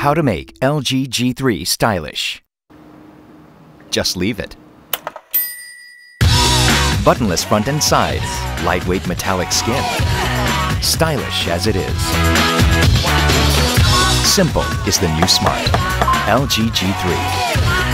How to make LG G3 stylish. Just leave it. Buttonless front and side, lightweight metallic skin. Stylish as it is. Simple is the new smart. LG G3.